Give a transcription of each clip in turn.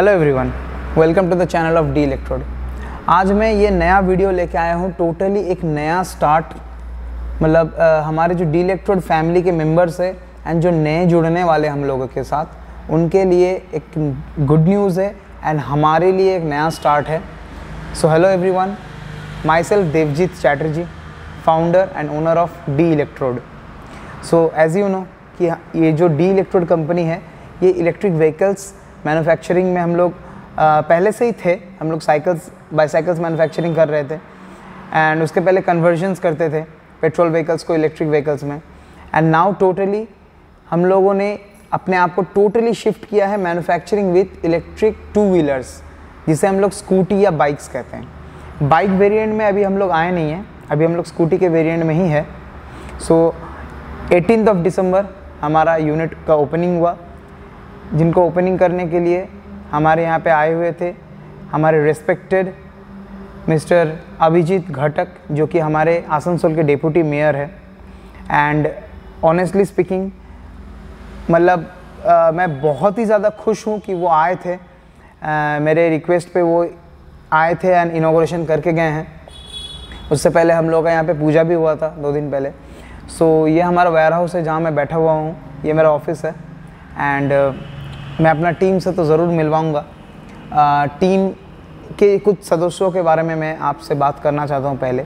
Hello everyone welcome to the channel of the electrode आज मैं ये नया वीडियो लेके आया हूँ टोटली एक नया स्टार्ट मतलब हमारे जो डी इलेक्ट्रोड फैमिली के मेंबर्स है एंड जो नए जुड़ने वाले हम लोगों के साथ, उनके लिए एक गुड न्यूज़ है एंड हमारे लिए एक नया स्टार्ट है। So hello everyone myself Devjit Chatterjee founder and owner of the electrode so as you know कि ये जो डी इलेक्ट्रोड कंपनी है, ये इलेक्ट्रिक व्हीकल्स मैन्युफैक्चरिंग में हम लोग पहले से ही थे। हम लोग साइकिल्स बाईसाइकिल्स मैन्युफैक्चरिंग कर रहे थे। एंड उसके पहले कन्वर्जन्स करते थे पेट्रोल व्हीकल्स को इलेक्ट्रिक व्हीकल्स में। एंड नाउ टोटली हम लोगों ने अपने आप को टोटली शिफ्ट किया है manufacturing with electric two wheelers जिसे हम लोग स्कूटी या बाइक्स कहते हैं। बाइक वेरिएंट में अभी हम लोग आए नहीं हैं। अभी हम लोग स्कूटी के वेरिएंट में ही है। सो एटीन ऑफ़ दिसंबर हमारा यूनिट का ओपनिंग हुआ। जिनको ओपनिंग करने के लिए हमारे यहाँ पे आए हुए थे। हमारे रेस्पेक्टेड मिस्टर अभिजीत घटक जो कि हमारे आसनसोल के डेप्यूटी मेयर है। एंड ऑनेस्टली स्पीकिंग मतलब मैं बहुत ही ज़्यादा खुश हूँ कि वो आए थे। अ, मेरे रिक्वेस्ट पे वो आए थे एंड इनाग्रेशन करके गए हैं। उससे पहले हम लोग का यहाँ पे पूजा भी हुआ था दो दिन पहले। सो so, ये हमारा वेयर हाउस है जहाँ मैं बैठा हुआ हूँ। ये मेरा ऑफ़िस है। एंड मैं अपना टीम से तो ज़रूर मिलवाऊँगा। टीम के कुछ सदस्यों के बारे में मैं आपसे बात करना चाहता हूँ पहले।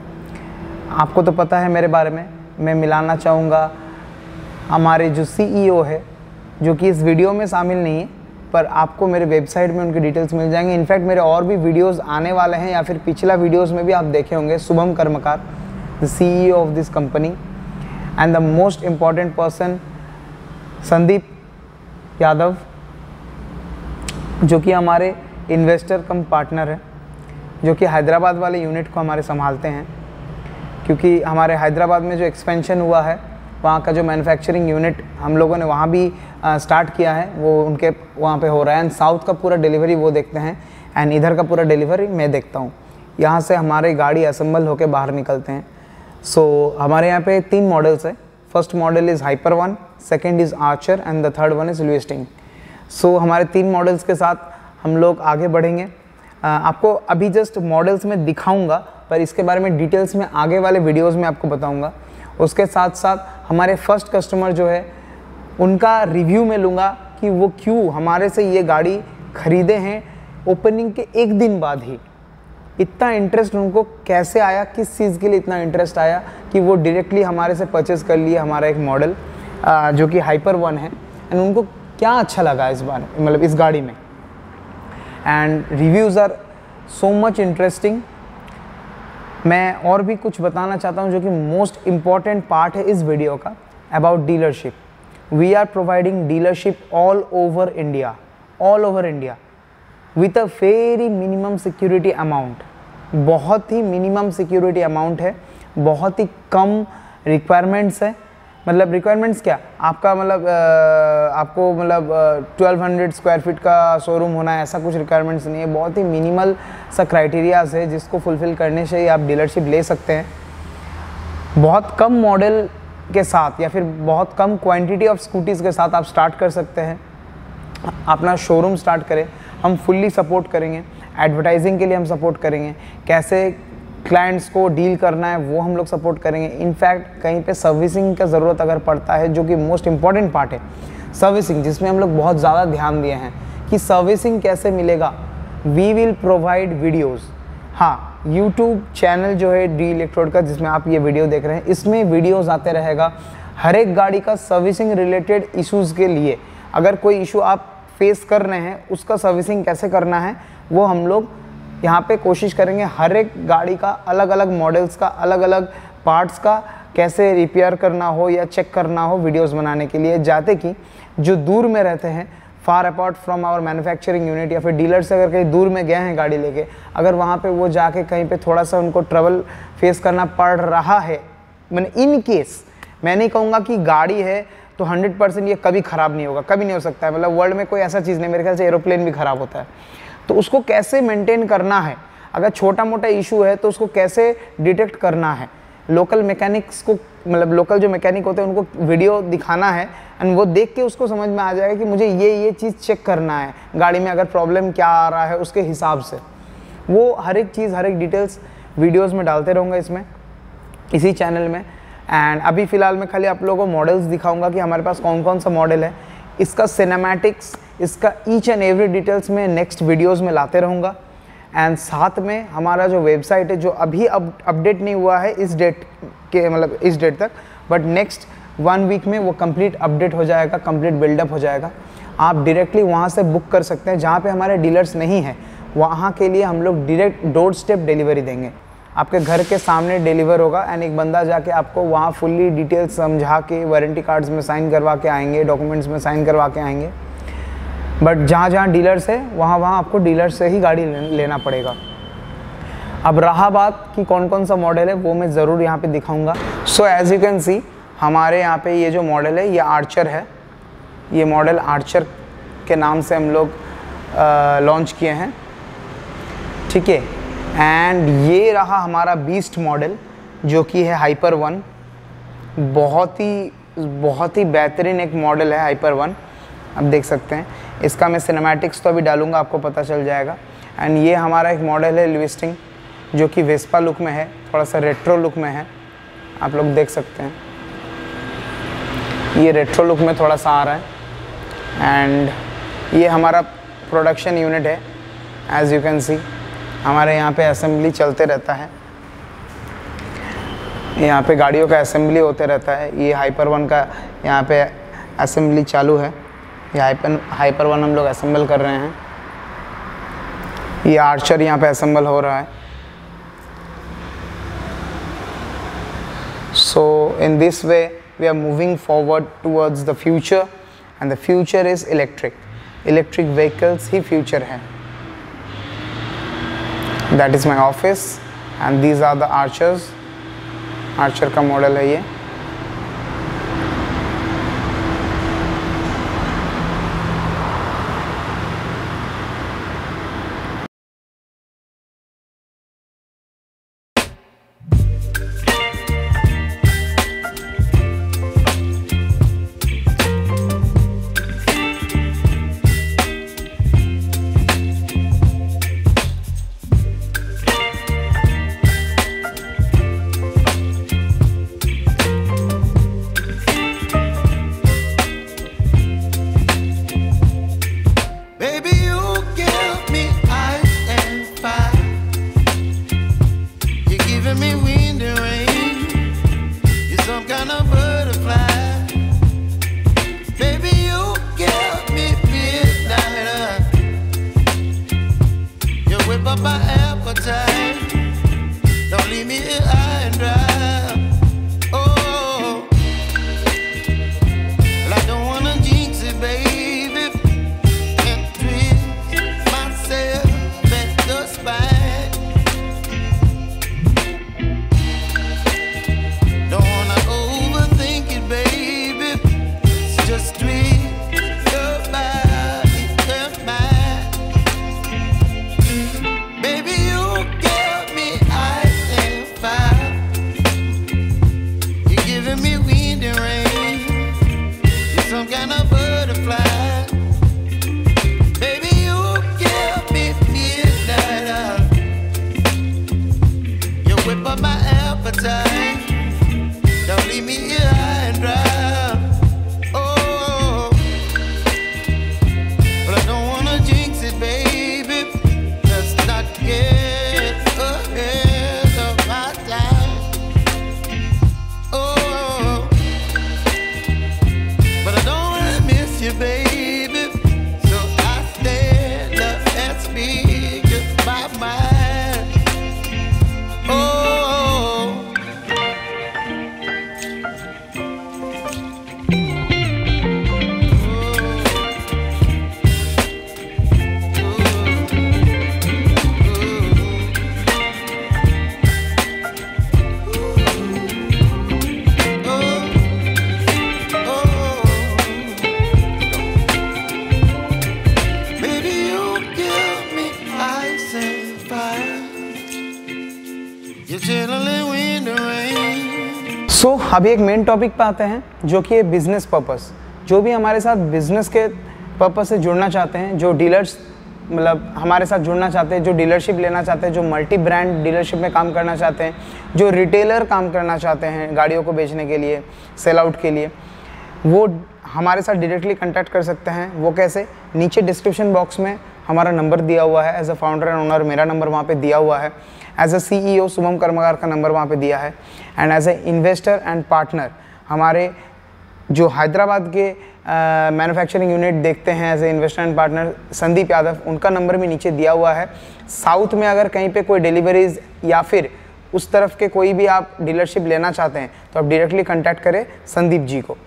आपको तो पता है मेरे बारे में, मैं मिलाना चाहूँगा। हमारे जो सीईओ है, जो कि इस वीडियो में शामिल नहीं है, पर आपको मेरे वेबसाइट में उनके डिटेल्स मिल जाएँगे। इनफैक्ट मेरे और भी वीडियोस आने वाले हैं या फिर पिछला वीडियोस में भी आप देखे होंगे, Shubham Karmakar the CEO of this company and the most important person Sandeep Yadav. जो कि हमारे इन्वेस्टर कम पार्टनर हैं जो कि हैदराबाद वाले यूनिट को हमारे संभालते हैं। क्योंकि हमारे हैदराबाद में जो एक्सपेंशन हुआ है वहाँ का जो मैन्युफैक्चरिंग यूनिट हम लोगों ने वहाँ भी स्टार्ट किया है। वो उनके वहाँ पे हो रहा है। एंड साउथ का पूरा डिलीवरी वो देखते हैं। एंड इधर का पूरा डिलीवरी मैं देखता हूँ। यहाँ से हमारे गाड़ी असम्बल होकर बाहर निकलते हैं। सो so, हमारे यहाँ पे तीन मॉडल्स है। First model is Hyper one second is Archer and the third one is लुइस्टिंग so so, हमारे तीन मॉडल्स के साथ हम लोग आगे बढ़ेंगे। आपको अभी जस्ट मॉडल्स में दिखाऊँगा पर इसके बारे में डिटेल्स में आगे वाले वीडियोस में आपको बताऊँगा। उसके साथ साथ हमारे फ़र्स्ट कस्टमर जो है उनका रिव्यू में लूँगा कि वो क्यों हमारे से ये गाड़ी खरीदे हैं ओपनिंग के एक दिन बाद ही। इतना इंटरेस्ट उनको कैसे आया किस चीज़ के लिए इतना इंटरेस्ट आया कि वो डायरेक्टली हमारे से परचेज कर लिए हमारा एक मॉडल जो कि हाइपर वन है। एंड उनको क्या अच्छा लगा इस बार मतलब इस गाड़ी में? And reviews are so much interesting मैं और भी कुछ बताना चाहता हूँ जो कि मोस्ट इंपॉर्टेंट पार्ट है इस वीडियो का about dealership we are providing dealership all over India all over India with a very minimum security amount बहुत ही मिनिमम सिक्योरिटी अमाउंट है, बहुत ही कम रिक्वायरमेंट्स है मतलब रिक्वायरमेंट्स क्या? आपका मतलब आपको मतलब ट्वेल्व हंड्रेड स्क्वायर फीट का शोरूम होना है, ऐसा कुछ रिक्वायरमेंट्स नहीं है। बहुत ही मिनिमल सा क्राइटेरियाज है जिसको फुलफिल करने से ही आप डीलरशिप ले सकते हैं। बहुत कम मॉडल के साथ या फिर बहुत कम क्वांटिटी ऑफ़ स्कूटीज़ के साथ आप स्टार्ट कर सकते हैं। अपना शोरूम स्टार्ट करें। हम फुल्ली सपोर्ट करेंगे। एडवर्टाइजिंग के लिए हम सपोर्ट करेंगे। कैसे क्लाइंट्स को डील करना है, वो हम लोग सपोर्ट करेंगे। इनफैक्ट कहीं पे सर्विसिंग का ज़रूरत अगर पड़ता है, जो कि मोस्ट इंपॉर्टेंट पार्ट है सर्विसिंग जिसमें हम लोग बहुत ज़्यादा ध्यान दिए हैं कि सर्विसिंग कैसे मिलेगा। वी विल प्रोवाइड वीडियोज़ हाँ यूट्यूब चैनल जो है डी इलेक्ट्रोड का, जिसमें आप ये वीडियो देख रहे हैं, इसमें वीडियोज़ आते रहेगा। हर एक गाड़ी का सर्विसिंग रिलेटेड इश्यूज़ के लिए अगर कोई इशू आप फेस कर रहे हैं, उसका सर्विसिंग कैसे करना है, वो हम लोग यहाँ पे कोशिश करेंगे हर एक गाड़ी का अलग अलग मॉडल्स का अलग अलग पार्ट्स का कैसे रिपेयर करना हो या चेक करना हो वीडियोस बनाने के लिए, जाते कि जो दूर में रहते हैं far apart from our manufacturing unit या फिर डीलर से अगर कहीं दूर में गए हैं गाड़ी लेके, अगर वहाँ पे वो जाके कहीं पे थोड़ा सा उनको ट्रबल फेस करना पड़ रहा है, मैंने इन केस मैं नहीं कहूँगा कि गाड़ी है तो 100 परसेंट ये कभी ख़राब नहीं होगा, कभी नहीं हो सकता है। मतलब वर्ल्ड में कोई ऐसा चीज़ नहीं, मेरे ख्याल से एरोप्लेन भी ख़राब होता है। तो उसको कैसे मेंटेन करना है? अगर छोटा मोटा इशू है तो उसको कैसे डिटेक्ट करना है? लोकल मैकेनिक्स को मतलब लोकल जो मैकेनिक होते हैं, उनको वीडियो दिखाना है एंड वो देख के उसको समझ में आ जाएगा कि मुझे ये ये चीज़ चेक करना है। गाड़ी में अगर प्रॉब्लम क्या आ रहा है, उसके हिसाब से। वो हर एक चीज़, हर एक डिटेल्स वीडियोस में डालते रहूँगा इसमें, इसी चैनल में। एंड अभी फ़िलहाल मैं खाली आप लोगों को मॉडल्स दिखाऊँगा कि हमारे पास कौन कौन सा मॉडल है। इसका सिनेमैटिक्स इसका ईच एंड एवरी डिटेल्स में नेक्स्ट वीडियोज़ में लाते रहूँगा। एंड साथ में हमारा जो वेबसाइट है, जो अभी अब अपडेट नहीं हुआ है, इस डेट के मतलब इस डेट तक बट नेक्स्ट वन वीक में वो कंप्लीट अपडेट हो जाएगा कंप्लीट बिल्डअप हो जाएगा। आप डायरेक्टली वहाँ से बुक कर सकते हैं, जहाँ पे हमारे डीलर्स नहीं हैं। वहाँ के लिए हम लोग डायरेक्ट डोर स्टेप डिलीवरी देंगे। आपके घर के सामने डिलीवर होगा एंड एक बंदा जाके आपको वहाँ फुल्ली डिटेल्स समझा के वारंटी कार्ड्स में साइन करवा के आएँगे डॉक्यूमेंट्स में साइन करवा के आएँगे। बट जहाँ जहाँ डीलर्स है, वहाँ वहाँ आपको डीलर से ही गाड़ी लेना पड़ेगा। अब रहा बात कि कौन कौन सा मॉडल है, वो मैं ज़रूर यहाँ पे दिखाऊँगा। So as you can see हमारे यहाँ पे ये जो मॉडल है, ये आर्चर है। ये मॉडल आर्चर के नाम से हम लोग लॉन्च किए हैं। ठीक है? एंड ये रहा हमारा बीस्ट मॉडल जो कि है हाइपर वन बहुत ही बहुत ही बेहतरीन एक मॉडल है हाइपर वन आप देख सकते हैं। इसका मैं सिनेमैटिक्स तो अभी डालूँगा, आपको पता चल जाएगा। एंड ये हमारा एक मॉडल है लिविस्टिंग जो कि वेस्पा लुक में है, थोड़ा सा रेट्रो लुक में है। आप लोग देख सकते हैं। ये रेट्रो लुक में थोड़ा सा आ रहा है। एंड ये हमारा प्रोडक्शन यूनिट है एज यू कैन सी हमारे यहाँ पे असेंबली चलते रहता है। यहाँ पे गाड़ियों का असेंबली होते रहता है। ये हाइपर वन का यहाँ पे असेंबली चालू है। ये हाइपन हाइपर वन हम लोग असम्बल कर रहे हैं। ये आर्चर यहाँ पे असम्बल हो रहा है। So in this way we are moving forward towards the future and the future is electric electric vehicles he future है। That is my office and these are the archers archer का model है ये. some kind of अभी एक main topic पे आते हैं, जो कि है बिज़नेस पर्पस जो भी हमारे साथ बिज़नेस के पर्पस से जुड़ना चाहते हैं, जो डीलर्स मतलब हमारे साथ जुड़ना चाहते हैं, जो डीलरशिप लेना चाहते हैं, जो मल्टी ब्रांड डीलरशिप में काम करना चाहते हैं, जो रिटेलर काम करना चाहते हैं गाड़ियों को बेचने के लिए सेल आउट के लिए, वो हमारे साथ डायरेक्टली कांटेक्ट कर सकते हैं। वो कैसे? नीचे डिस्क्रिप्शन बॉक्स में हमारा नंबर दिया हुआ है as a founder and owner मेरा नंबर वहाँ पे दिया हुआ है। एज अ ई शुभम कर्मगार का नंबर वहाँ पे दिया है। And as a investor and partner हमारे जो हैदराबाद के मैन्युफैक्चरिंग uh, यूनिट देखते हैं as a investor and partner Sandeep Yadav उनका नंबर भी नीचे दिया हुआ है। साउथ में अगर कहीं पे कोई डिलीवरीज या फिर उस तरफ़ के कोई भी आप डीलरशिप लेना चाहते हैं तो आप डायरेक्टली कॉन्टैक्ट करें संदीप जी को।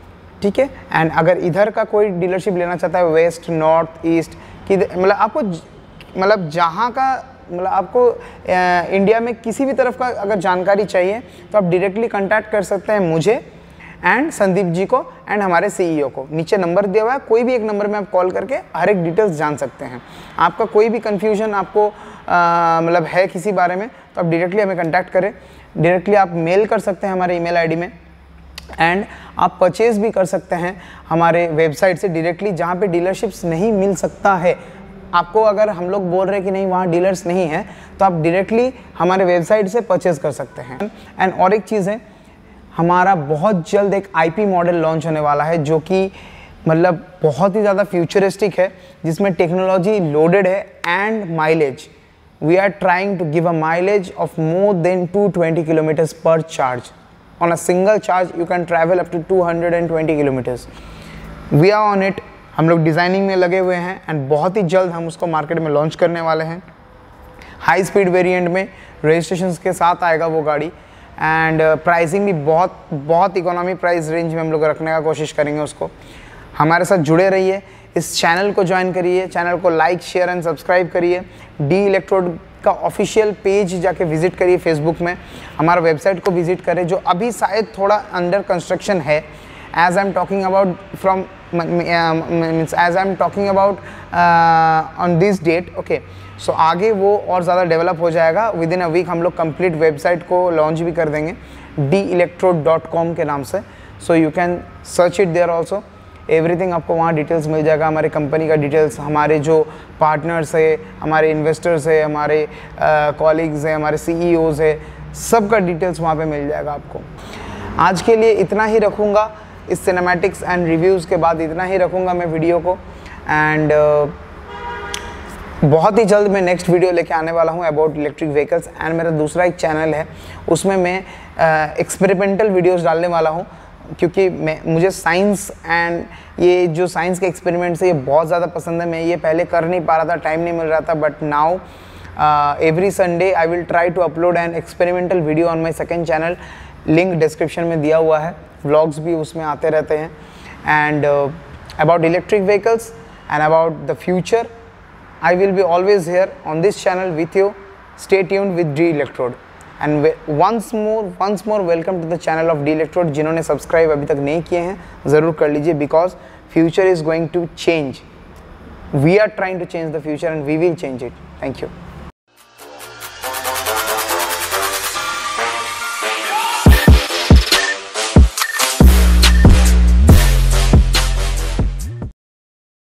ठीक है? एंड अगर इधर का कोई डीलरशिप लेना चाहता है वेस्ट नॉर्थ ईस्ट कि मतलब आपको मतलब जहाँ का मतलब आपको इंडिया में किसी भी तरफ़ का अगर जानकारी चाहिए तो आप डायरेक्टली कांटेक्ट कर सकते हैं मुझे एंड संदीप जी को एंड हमारे सीईओ को। नीचे नंबर दिया हुआ है, कोई भी एक नंबर में आप कॉल करके हर एक डिटेल्स जान सकते हैं। आपका कोई भी कन्फ्यूज़न आपको मतलब है किसी बारे में तो आप डायरेक्टली हमें कॉन्टैक्ट करें। डायरेक्टली आप मेल कर सकते हैं हमारे ईमेल आईडी में एंड आप परचेज भी कर सकते हैं हमारे वेबसाइट से डायरेक्टली जहाँ पे डीलरशिप्स नहीं मिल सकता है। आपको अगर हम लोग बोल रहे कि नहीं, वहाँ डीलर्स नहीं है तो आप डायरेक्टली हमारे वेबसाइट से परचेज कर सकते हैं। एंड और एक चीज़ है, हमारा बहुत जल्द एक आईपी मॉडल लॉन्च होने वाला है, जो कि मतलब बहुत ही ज़्यादा फ्यूचरिस्टिक है, जिसमें टेक्नोलॉजी लोडेड है and mileage we are trying to give a mileage of more than 220 kilometres per charge on a single charge, you can travel up to 220 kilometers we are on it हम लोग designing में लगे हुए हैं and बहुत ही जल्द हम उसको मार्केट में लॉन्च करने वाले हैं। हाई स्पीड वेरिएंट में रजिस्ट्रेशन के साथ आएगा वो गाड़ी एंड प्राइसिंग uh, भी बहुत बहुत इकोनॉमी प्राइस रेंज में हम लोग रखने का कोशिश करेंगे उसको। हमारे साथ जुड़े रहिए इस चैनल को ज्वाइन करिए चैनल को लाइक शेयर एंड सब्सक्राइब करिए। डी इलेक्ट्रोड का ऑफिशियल पेज जाके विज़िट करिए फेसबुक में। हमारा वेबसाइट को विज़िट करें जो अभी शायद थोड़ा अंडर कंस्ट्रक्शन है। As I am talking about from means as I am talking about on this date okay so आगे वो और ज़्यादा डेवलप हो जाएगा। विद इन अ वीक हम लोग कंप्लीट वेबसाइट को लॉन्च भी कर देंगे। डी इलेक्ट्रोड डॉट कॉम के नाम से। So you can search it there also everything आपको वहाँ डिटेल्स मिल जाएगा। हमारे कंपनी का डिटेल्स हमारे जो पार्टनर्स है, हमारे इन्वेस्टर्स है, हमारे कॉलीग्स हैं, हमारे सी है, सब का डिटेल्स वहाँ पे मिल जाएगा आपको। आज के लिए इतना ही रखूँगा। इस सिनेमैटिक्स एंड रिव्यूज़ के बाद इतना ही रखूँगा मैं वीडियो को। एंड uh, बहुत ही जल्द मैं नेक्स्ट वीडियो लेके आने वाला हूँ अबाउट इलेक्ट्रिक व्हीकल्स एंड मेरा दूसरा एक चैनल है। उसमें मैं एक्सपेरिमेंटल uh, वीडियोस डालने वाला हूँ क्योंकि मैं मुझे साइंस एंड ये जो साइंस के एक्सपेरिमेंट्स है ये बहुत ज़्यादा पसंद है। मैं ये पहले कर नहीं पा रहा था टाइम नहीं मिल रहा था but now every Sunday I will try to upload an experimental video on my second channel link description में दिया हुआ है। व्लॉग्स भी उसमें आते रहते हैं. And about electric vehicles and about the future I will be always here on this channel with you stay tuned with the electrode and once more once more welcome to the channel of the electrode जिन्होंने subscribe अभी तक नहीं किए हैं, ज़रूर कर लीजिए because future is going to change we are trying to change the future and we will change it thank you